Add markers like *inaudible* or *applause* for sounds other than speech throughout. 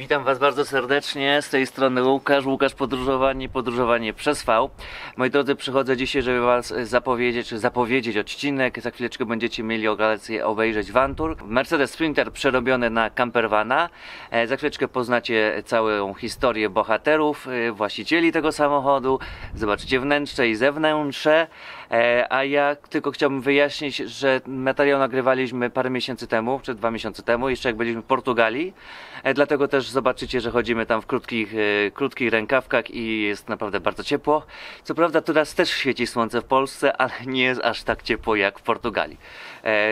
Witam Was bardzo serdecznie, z tej strony Łukasz, Łukasz Podróżowanie, Podróżowanie przez V. Moi drodzy, przychodzę dzisiaj, żeby Was zapowiedzieć, czy zapowiedzieć odcinek. Za chwileczkę będziecie mieli okazję obejrzeć Vantur. Mercedes Sprinter przerobiony na campervana. E, Za chwileczkę poznacie całą historię bohaterów, e, właścicieli tego samochodu. Zobaczycie wnętrze i zewnętrzne. E, A ja tylko chciałbym wyjaśnić, że materiał nagrywaliśmy parę miesięcy temu, czy dwa miesiące temu, jeszcze jak byliśmy w Portugalii. E, Dlatego też zobaczycie, że chodzimy tam w krótkich, e, krótkich rękawkach i jest naprawdę bardzo ciepło. Co prawda teraz też świeci słońce w Polsce, ale nie jest aż tak ciepło jak w Portugalii.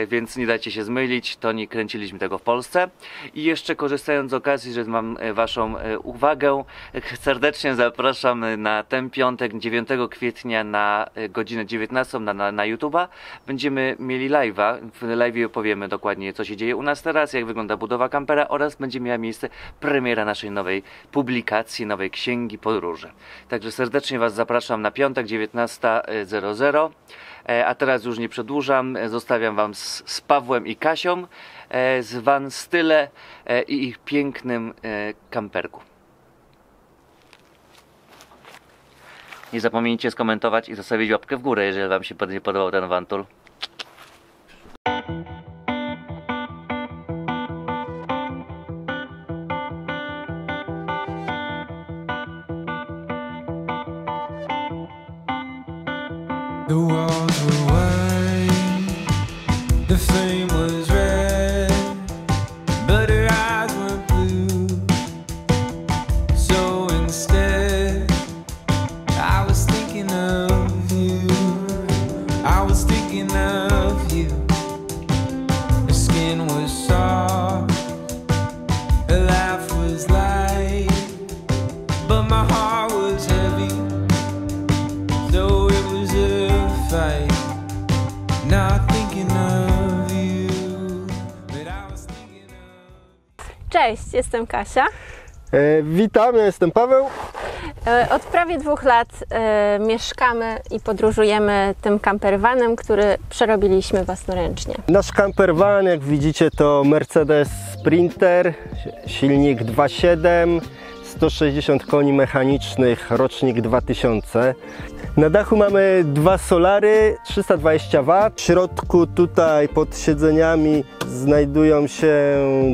Więc nie dajcie się zmylić, to nie kręciliśmy tego w Polsce. I jeszcze korzystając z okazji, że mam Waszą uwagę, serdecznie zapraszam na ten piątek, 9 kwietnia na godzinę 19 na, na, na YouTube'a. Będziemy mieli live'a. W live'ie opowiemy dokładnie, co się dzieje u nas teraz, jak wygląda budowa kampera oraz będzie miała miejsce premiera naszej nowej publikacji, nowej księgi podróży. Także serdecznie Was zapraszam na piątek 19.00. E, A teraz już nie przedłużam, zostawiam Wam z, z Pawłem i Kasią e, z Van Style e, i ich pięknym kamperku. Nie zapomnijcie skomentować i zostawić łapkę w górę, jeżeli Wam się pod- podobał ten Vantur. Skin was soft, her laugh was light, but my heart was heavy. So it was a fight. Not thinking of you, but I was thinking of. Cześć, jestem Kasia. E, witam, ja jestem Paweł. E, Od prawie dwóch lat e, mieszkamy i podróżujemy tym campervanem, który przerobiliśmy własnoręcznie. Nasz camper van, jak widzicie, to Mercedes Sprinter, silnik 2.7, 160 koni mechanicznych, rocznik 2000. Na dachu mamy dwa solary, 320 W. W środku tutaj pod siedzeniami znajdują się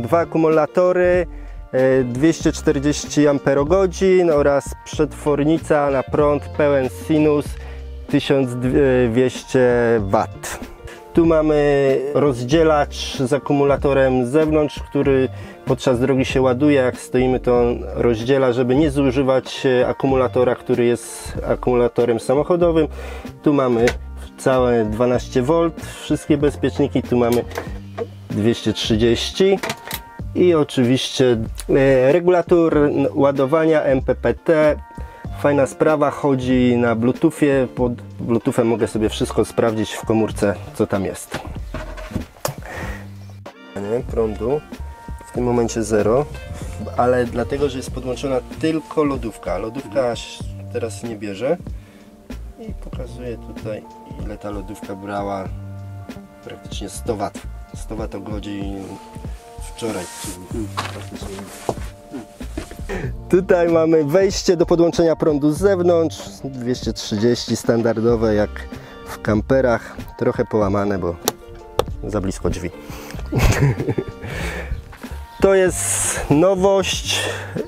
dwa akumulatory, 240 Ah oraz przetwornica na prąd pełen sinus 1200 W. Tu mamy rozdzielacz z akumulatorem z zewnątrz, który podczas drogi się ładuje. Jak stoimy, to on rozdziela, żeby nie zużywać e, akumulatora, który jest akumulatorem samochodowym. Tu mamy całe 12 V, wszystkie bezpieczniki. Tu mamy 230 i oczywiście e, regulator ładowania MPPT. Fajna sprawa, chodzi na Bluetoothie. Pod Bluetoothem mogę sobie wszystko sprawdzić w komórce, co tam jest. Prądu w tym momencie zero, ale dlatego, że jest podłączona tylko lodówka. Lodówka teraz nie bierze i pokazuje tutaj, ile ta lodówka brała. Praktycznie 100 W. 100 Wh wczoraj, Tutaj mamy wejście do podłączenia prądu z zewnątrz, 230 standardowe jak w kamperach, trochę połamane, bo za blisko drzwi. *laughs* To jest nowość.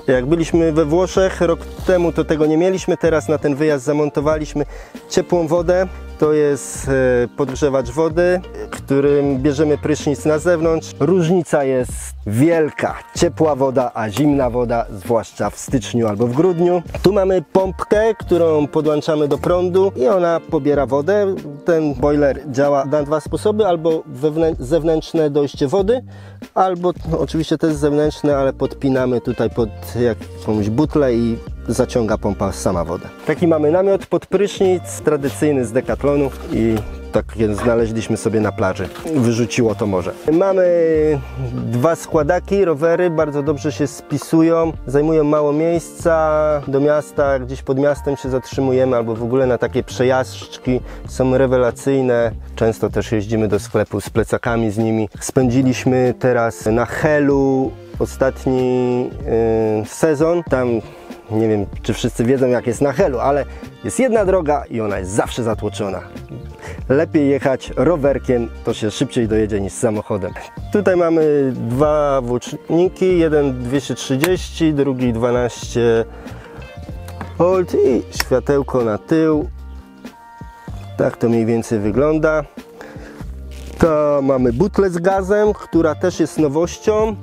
Jak byliśmy we Włoszech rok temu, to tego nie mieliśmy. Teraz na ten wyjazd zamontowaliśmy ciepłą wodę. To jest e, podgrzewacz wody, którym bierzemy prysznic na zewnątrz. Różnica jest wielka. Ciepła woda, a zimna woda, zwłaszcza w styczniu albo w grudniu. Tu mamy pompkę, którą podłączamy do prądu i ona pobiera wodę. Ten boiler działa na dwa sposoby, albo zewnętrzne dojście wody, albo no, oczywiście też zewnętrzne, ale podpinamy tutaj pod jakąś butlę i zaciąga pompa sama wodę. Taki mamy namiot pod prysznic, tradycyjny z Decathlonu i takie znaleźliśmy sobie na plaży. Wyrzuciło to morze. Mamy dwa składaki, rowery, bardzo dobrze się spisują, zajmują mało miejsca. Do miasta, gdzieś pod miastem się zatrzymujemy albo w ogóle na takie przejażdżki są rewelacyjne. Często też jeździmy do sklepu z plecakami z nimi. Spędziliśmy teraz na Helu ostatni y, sezon. Tam nie wiem, czy wszyscy wiedzą, jak jest na Helu, ale jest jedna droga i ona jest zawsze zatłoczona. Lepiej jechać rowerkiem, to się szybciej dojedzie niż samochodem. Tutaj mamy dwa włóczniki, jeden 230, drugi 12 volt i światełko na tył. Tak to mniej więcej wygląda. To mamy butlę z gazem, która też jest nowością.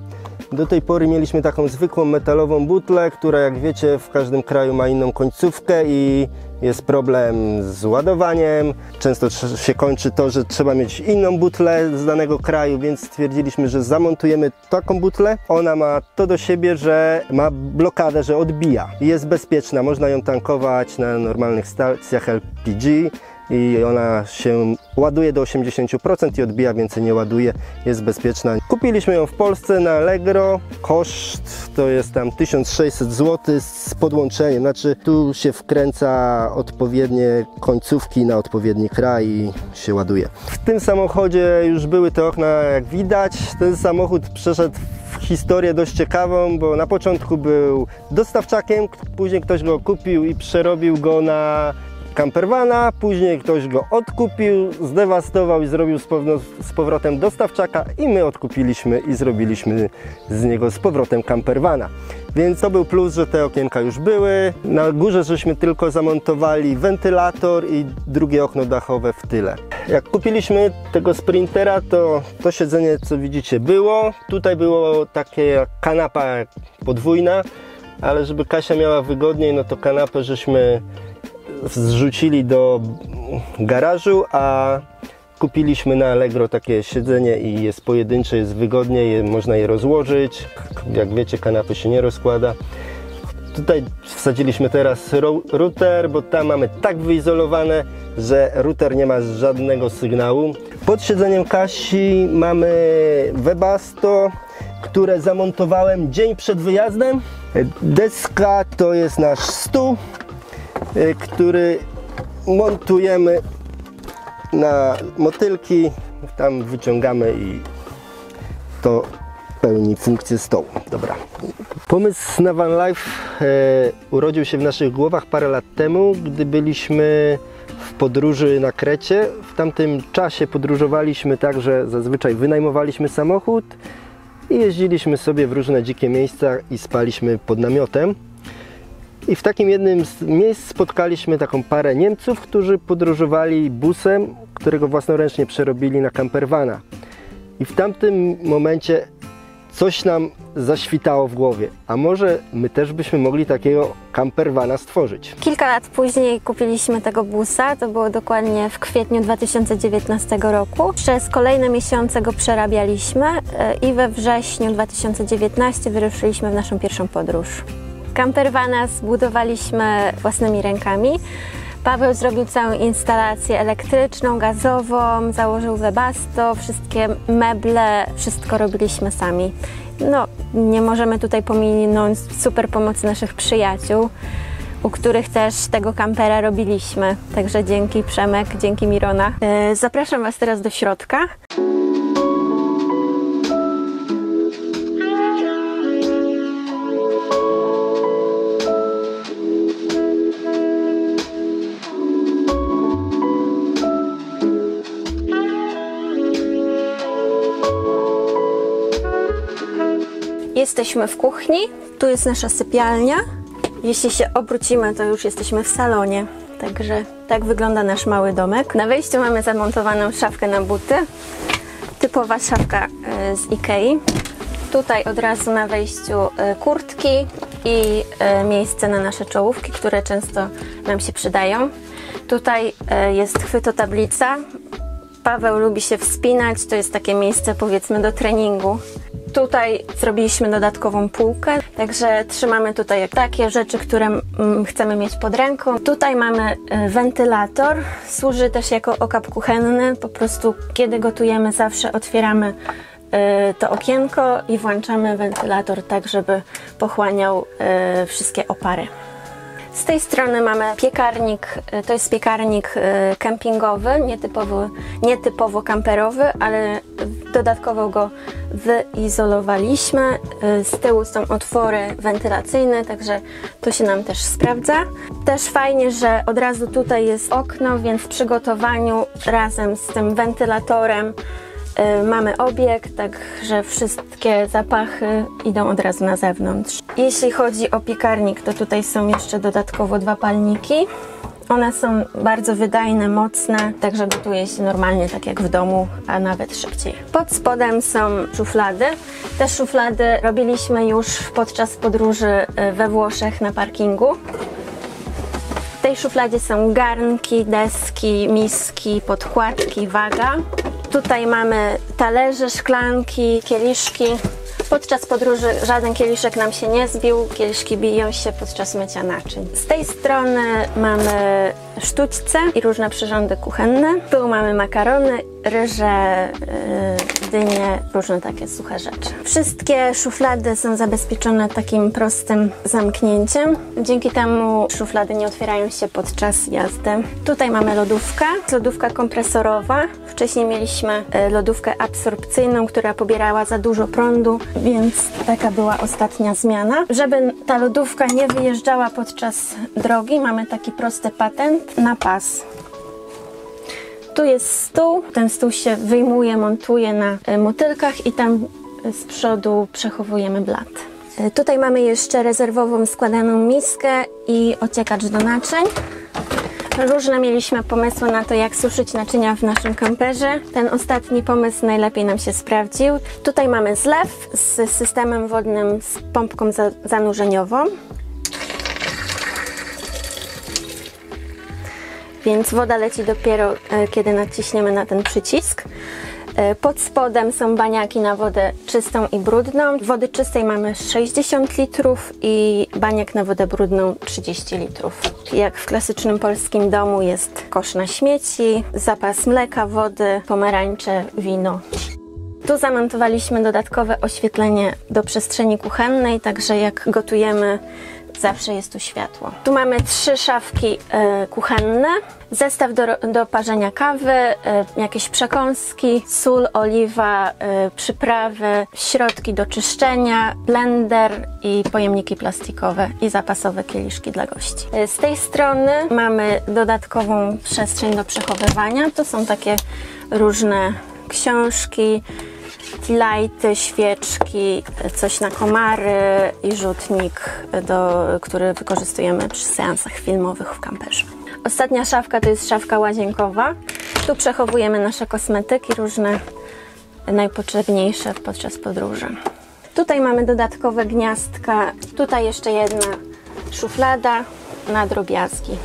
Do tej pory mieliśmy taką zwykłą metalową butlę, która jak wiecie w każdym kraju ma inną końcówkę i jest problem z ładowaniem. Często się kończy to, że trzeba mieć inną butlę z danego kraju, więc stwierdziliśmy, że zamontujemy taką butlę. Ona ma to do siebie, że ma blokadę, że odbija. Jest bezpieczna, można ją tankować na normalnych stacjach LPG i ona się ładuje do 80% i odbija, więcej nie ładuje, jest bezpieczna. Kupiliśmy ją w Polsce na Allegro, koszt to jest tam 1600 zł z podłączeniem, znaczy tu się wkręca odpowiednie końcówki na odpowiedni kraj i się ładuje. W tym samochodzie już były te okna jak widać, ten samochód przeszedł historię dość ciekawą, bo na początku był dostawczakiem, później ktoś go kupił i przerobił go na campervana, później ktoś go odkupił, zdewastował i zrobił z, powrotem dostawczaka i my odkupiliśmy i zrobiliśmy z niego z powrotem campervana. Więc to był plus, że te okienka już były. Na górze żeśmy tylko zamontowali wentylator i drugie okno dachowe w tyle. Jak kupiliśmy tego sprintera, to to siedzenie co widzicie było. Tutaj było takie kanapa podwójna, ale żeby Kasia miała wygodniej, no to kanapę żeśmy zrzucili do garażu, a kupiliśmy na Allegro takie siedzenie i jest pojedyncze, jest wygodnie, je, można je rozłożyć. Jak wiecie, kanapy się nie rozkłada. Tutaj wsadziliśmy teraz ro- router, bo tam mamy tak wyizolowane, że router nie ma żadnego sygnału. Pod siedzeniem Kasi mamy Webasto, które zamontowałem dzień przed wyjazdem. Deska to jest nasz stół, który montujemy na motylki. Tam wyciągamy i to pełni funkcję stołu. Dobra. Pomysł na Van Life e, urodził się w naszych głowach parę lat temu, gdy byliśmy w podróży na Krecie. W tamtym czasie podróżowaliśmy tak, że zazwyczaj wynajmowaliśmy samochód i jeździliśmy sobie w różne dzikie miejsca i spaliśmy pod namiotem. I w takim jednym z miejsc spotkaliśmy taką parę Niemców, którzy podróżowali busem, którego własnoręcznie przerobili na campervana. I w tamtym momencie coś nam zaświtało w głowie. A może my też byśmy mogli takiego campervana stworzyć? Kilka lat później kupiliśmy tego busa, to było dokładnie w kwietniu 2019 roku. Przez kolejne miesiące go przerabialiśmy e, i we wrześniu 2019 wyruszyliśmy w naszą pierwszą podróż. Campervana zbudowaliśmy własnymi rękami. Paweł zrobił całą instalację elektryczną, gazową, założył webasto, wszystkie meble, wszystko robiliśmy sami. No, nie możemy tutaj pominąć super pomocy naszych przyjaciół, u których też tego kampera robiliśmy. Także dzięki Przemek, dzięki Mirona. E, Zapraszam Was teraz do środka. Jesteśmy w kuchni, tu jest nasza sypialnia. Jeśli się obrócimy, to już jesteśmy w salonie. Także tak wygląda nasz mały domek. Na wejściu mamy zamontowaną szafkę na buty. Typowa szafka e, z Ikei. Tutaj od razu na wejściu e, kurtki i e, miejsce na nasze czołówki, które często nam się przydają. Tutaj jest chwytotablica. Paweł lubi się wspinać, to jest takie miejsce powiedzmy do treningu. Tutaj zrobiliśmy dodatkową półkę, także trzymamy tutaj takie rzeczy, które mm, chcemy mieć pod ręką. Tutaj mamy e, wentylator, służy też jako okap kuchenny. Po prostu kiedy gotujemy zawsze otwieramy e, to okienko i włączamy wentylator tak, żeby pochłaniał e, wszystkie opary. Z tej strony mamy piekarnik, y, to jest piekarnik y, kempingowy, nietypowo, nietypowo kamperowy, ale dodatkowo go wyizolowaliśmy. Y, Z tyłu są otwory wentylacyjne, także to się nam też sprawdza. Też fajnie, że od razu tutaj jest okno, więc w przygotowaniu razem z tym wentylatorem y, mamy obieg, także wszystkie zapachy idą od razu na zewnątrz. Jeśli chodzi o piekarnik, to tutaj są jeszcze dodatkowo dwa palniki. One są bardzo wydajne, mocne, także gotuje się normalnie tak jak w domu, a nawet szybciej. Pod spodem są szuflady. Te szuflady robiliśmy już podczas podróży y, we Włoszech na parkingu. W tej szufladzie są garnki, deski, miski, podkładki, waga. Tutaj mamy talerze, szklanki, kieliszki. Podczas podróży żaden kieliszek nam się nie zbił, kieliszki biją się podczas mycia naczyń. Z tej strony mamy sztućce i różne przyrządy kuchenne. Tu mamy makarony, ryże, yy, dynie, różne takie suche rzeczy. Wszystkie szuflady są zabezpieczone takim prostym zamknięciem. Dzięki temu szuflady nie otwierają się podczas jazdy. Tutaj mamy lodówkę, lodówka kompresorowa. Wcześniej mieliśmy e, lodówkę absorpcyjną, która pobierała za dużo prądu, więc taka była ostatnia zmiana. Żeby ta lodówka nie wyjeżdżała podczas drogi, mamy taki prosty patent na pas. Tu jest stół. Ten stół się wyjmuje, montuje na e, motylkach i tam e, z przodu przechowujemy blat. E, Tutaj mamy jeszcze rezerwową składaną miskę i ociekacz do naczyń. Różne mieliśmy pomysły na to, jak suszyć naczynia w naszym kamperze. Ten ostatni pomysł najlepiej nam się sprawdził. Tutaj mamy zlew z systemem wodnym z pompką za zanurzeniową. Więc woda leci dopiero e, kiedy naciśniemy na ten przycisk. E, Pod spodem są baniaki na wodę czystą i brudną. Wody czystej mamy 60 litrów i baniak na wodę brudną 30 litrów. Jak w klasycznym polskim domu jest kosz na śmieci, zapas mleka, wody, pomarańcze, wino. Tu zamontowaliśmy dodatkowe oświetlenie do przestrzeni kuchennej, także jak gotujemy, zawsze jest tu światło. Tu mamy trzy szafki e, kuchenne, zestaw do, do parzenia kawy, e, jakieś przekąski, sól, oliwa, e, przyprawy, środki do czyszczenia, blender i pojemniki plastikowe i zapasowe kieliszki dla gości. Z tej strony mamy dodatkową przestrzeń do przechowywania. To są takie różne książki, lighty, świeczki, coś na komary i rzutnik, do, który wykorzystujemy przy seansach filmowych w kamperze. Ostatnia szafka to jest szafka łazienkowa. Tu przechowujemy nasze kosmetyki, różne najpotrzebniejsze podczas podróży. Tutaj mamy dodatkowe gniazdka, tutaj jeszcze jedna szuflada na drobiazgi.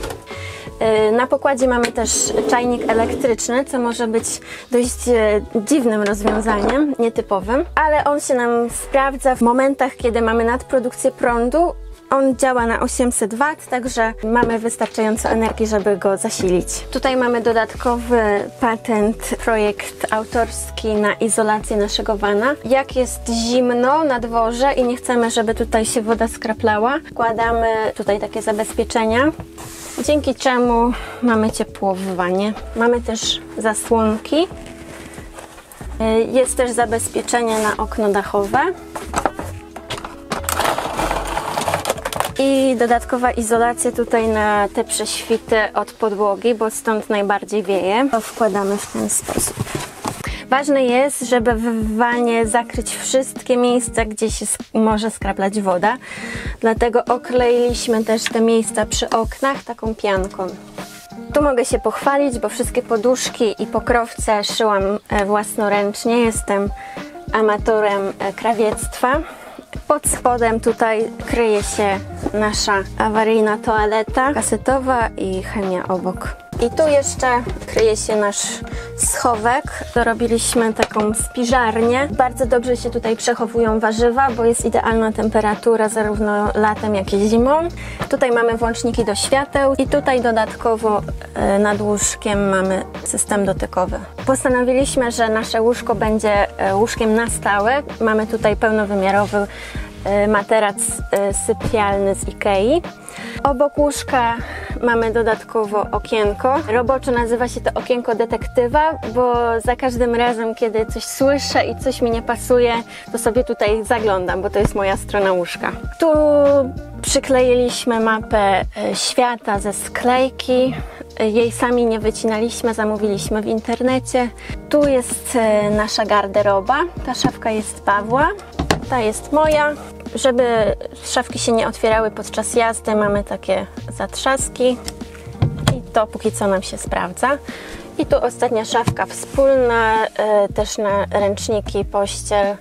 Yy, Na pokładzie mamy też czajnik elektryczny, co może być dość e, dziwnym rozwiązaniem, nietypowym, ale on się nam sprawdza w momentach, kiedy mamy nadprodukcję prądu. On działa na 800 W, także mamy wystarczająco energii, żeby go zasilić. Tutaj mamy dodatkowy patent, projekt autorski na izolację naszego wana. Jak jest zimno na dworze i nie chcemy, żeby tutaj się woda skraplała, wkładamy tutaj takie zabezpieczenia dzięki czemu mamy ciepło w wanie. Mamy też zasłonki. Y, Jest też zabezpieczenie na okno dachowe. I dodatkowa izolacja tutaj na te prześwity od podłogi, bo stąd najbardziej wieje. To wkładamy w ten sposób. Ważne jest, żeby w wanie zakryć wszystkie miejsca, gdzie się może skraplać woda. Dlatego okleiliśmy też te miejsca przy oknach taką pianką. Tu mogę się pochwalić, bo wszystkie poduszki i pokrowce szyłam e, własnoręcznie. Jestem amatorem e, krawiectwa. Pod spodem tutaj kryje się nasza awaryjna toaleta kasetowa i chemia obok. I tu jeszcze kryje się nasz schowek. Dorobiliśmy taką spiżarnię. Bardzo dobrze się tutaj przechowują warzywa, bo jest idealna temperatura zarówno latem, jak i zimą. Tutaj mamy włączniki do świateł i tutaj dodatkowo e, nad łóżkiem mamy system dotykowy. Postanowiliśmy, że nasze łóżko będzie e, łóżkiem na stałe. Mamy tutaj pełnowymiarowy materac e, sypialny z Ikei. Obok łóżka mamy dodatkowo okienko. Roboczo nazywa się to okienko detektywa, bo za każdym razem, kiedy coś słyszę i coś mi nie pasuje, to sobie tutaj zaglądam, bo to jest moja strona łóżka. Tu przykleiliśmy mapę e, świata ze sklejki. E, Jej sami nie wycinaliśmy, zamówiliśmy w internecie. Tu jest e, nasza garderoba. Ta szafka jest Pawła, ta jest moja. Żeby szafki się nie otwierały podczas jazdy, mamy takie zatrzaski i to póki co nam się sprawdza. I tu ostatnia szafka wspólna, e, też na ręczniki, pościel,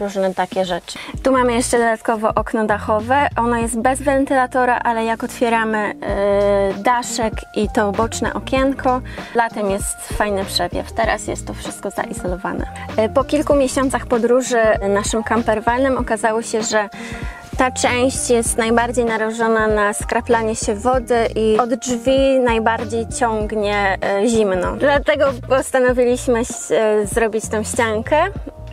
różne takie rzeczy. Tu mamy jeszcze dodatkowo okno dachowe. Ono jest bez wentylatora, ale jak otwieramy e, daszek i to boczne okienko, latem jest fajny przewiew. Teraz jest to wszystko zaizolowane. E, Po kilku miesiącach podróży naszym campervanem okazało się, że ta część jest najbardziej narażona na skraplanie się wody i od drzwi najbardziej ciągnie e, zimno. Dlatego postanowiliśmy e, zrobić tą ściankę.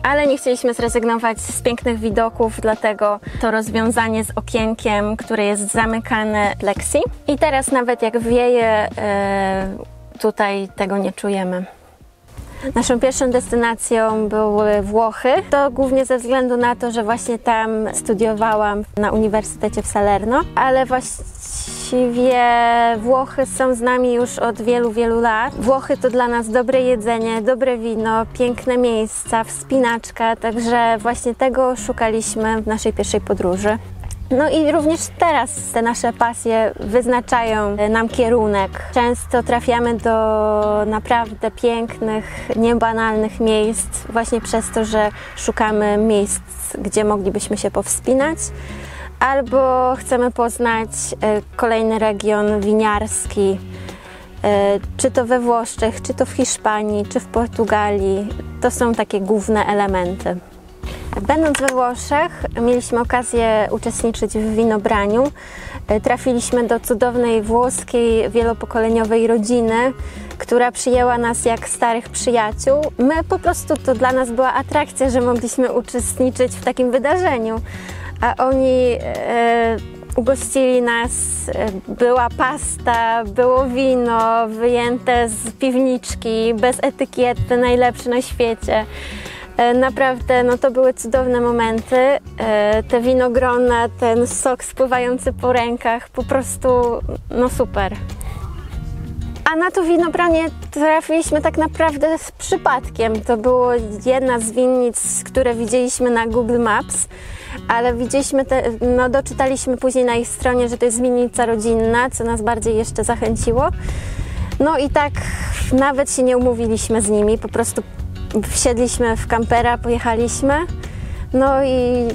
Ale nie chcieliśmy zrezygnować z pięknych widoków, dlatego to rozwiązanie z okienkiem, które jest zamykane plexi. I teraz nawet jak wieje, e, tutaj tego nie czujemy. Naszą pierwszą destynacją były Włochy. To głównie ze względu na to, że właśnie tam studiowałam na Uniwersytecie w Salerno, ale właściwie Włochy są z nami już od wielu, wielu lat. Włochy to dla nas dobre jedzenie, dobre wino, piękne miejsca, wspinaczka, także właśnie tego szukaliśmy w naszej pierwszej podróży. No i również teraz te nasze pasje wyznaczają nam kierunek. Często trafiamy do naprawdę pięknych, niebanalnych miejsc właśnie przez to, że szukamy miejsc, gdzie moglibyśmy się powspinać. Albo chcemy poznać e, kolejny region winiarski, e, czy to we Włoszech, czy to w Hiszpanii, czy w Portugalii. To są takie główne elementy. Będąc we Włoszech, mieliśmy okazję uczestniczyć w winobraniu. E, Trafiliśmy do cudownej włoskiej, wielopokoleniowej rodziny, która przyjęła nas jak starych przyjaciół. My po prostu to dla nas była atrakcja, że mogliśmy uczestniczyć w takim wydarzeniu. A oni e, nas, e, była pasta, było wino wyjęte z piwniczki, bez etykiety, najlepsze na świecie. E, Naprawdę, no to były cudowne momenty. E, Te winogrona, ten sok spływający po rękach, po prostu, no super. A na to winobranie trafiliśmy tak naprawdę z przypadkiem. To było jedna z winnic, które widzieliśmy na Google Maps, ale widzieliśmy, te, no doczytaliśmy później na ich stronie, że to jest winnica rodzinna, co nas bardziej jeszcze zachęciło. No i tak nawet się nie umówiliśmy z nimi, po prostu wsiedliśmy w kampera, pojechaliśmy. No i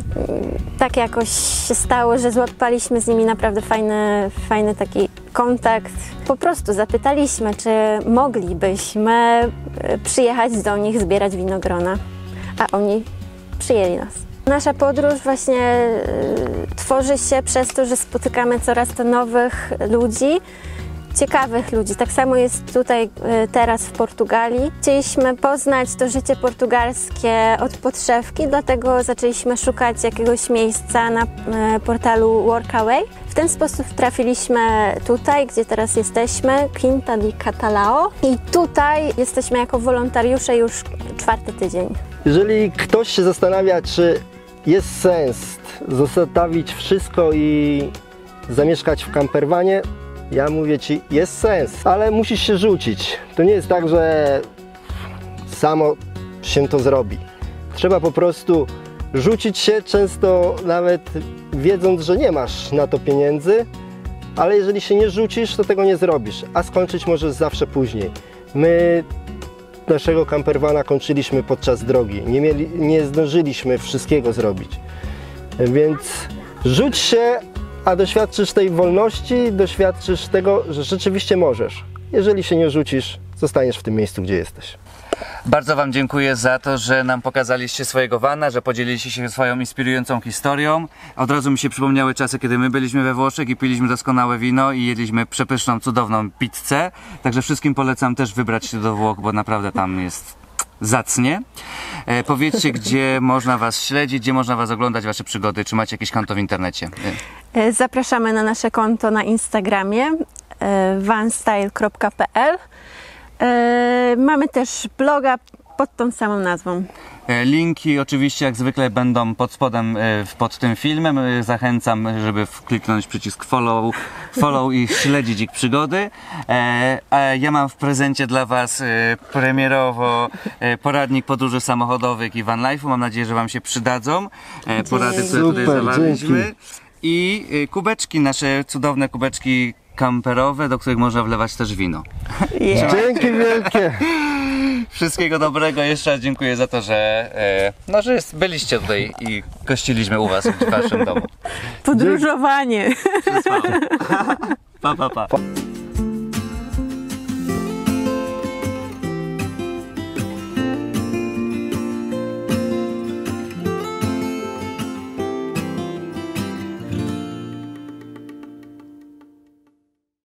tak jakoś się stało, że złapaliśmy z nimi naprawdę fajny, fajny taki kontakt. Po prostu zapytaliśmy, czy moglibyśmy e, przyjechać do nich zbierać winogrona, a oni przyjęli nas. Nasza podróż właśnie e, tworzy się przez to, że spotykamy coraz to nowych ludzi, ciekawych ludzi. Tak samo jest tutaj e, teraz w Portugalii. Chcieliśmy poznać to życie portugalskie od podszewki, dlatego zaczęliśmy szukać jakiegoś miejsca na e, portalu Workaway. W ten sposób trafiliśmy tutaj, gdzie teraz jesteśmy, Quinta di Catalao. I tutaj jesteśmy jako wolontariusze już czwarty tydzień. Jeżeli ktoś się zastanawia, czy jest sens zostawić wszystko i zamieszkać w camperwanie, ja mówię Ci, jest sens, ale musisz się rzucić. To nie jest tak, że samo się to zrobi. Trzeba po prostu rzucić się, często nawet wiedząc, że nie masz na to pieniędzy, ale jeżeli się nie rzucisz, to tego nie zrobisz, a skończyć możesz zawsze później. My naszego campervana kończyliśmy podczas drogi. Nie, mieli, nie zdążyliśmy wszystkiego zrobić. Więc rzuć się, a doświadczysz tej wolności, doświadczysz tego, że rzeczywiście możesz. Jeżeli się nie rzucisz, zostaniesz w tym miejscu, gdzie jesteś. Bardzo Wam dziękuję za to, że nam pokazaliście swojego vana, że podzieliliście się swoją inspirującą historią. Od razu mi się przypomniały czasy, kiedy my byliśmy we Włoszech i piliśmy doskonałe wino i jedliśmy przepyszną, cudowną pizzę. Także wszystkim polecam też wybrać się do Włoch, bo naprawdę tam jest zacnie. E, powiedzcie, gdzie można Was śledzić, gdzie można Was oglądać, Wasze przygody, czy macie jakieś konto w internecie. E, Zapraszamy na nasze konto na Instagramie e, vanstyle.pl. E, Mamy też bloga pod tą samą nazwą. E, Linki oczywiście jak zwykle będą pod spodem, e, pod tym filmem. Zachęcam, żeby wkliknąć przycisk follow, follow i śledzić ich przygody. A ja mam w prezencie dla Was premierowo poradnik podróży samochodowych i van life'u. Mam nadzieję, że Wam się przydadzą. Porady, które tutaj zawarliśmy. I kubeczki, nasze cudowne kubeczki kamperowe, do których można wlewać też wino. *laughs* Dzięki wielkie. Wszystkiego dobrego. Jeszcze raz dziękuję za to, że, e, no, że jest, byliście tutaj i gościliśmy u Was w Waszym domu. *laughs* Podróżowanie. Pa, pa, pa.